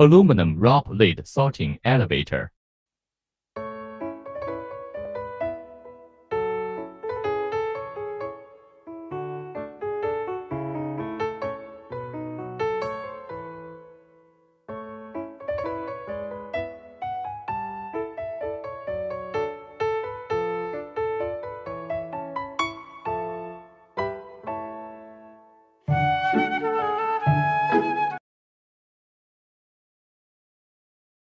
aluminum rope lead sorting elevator.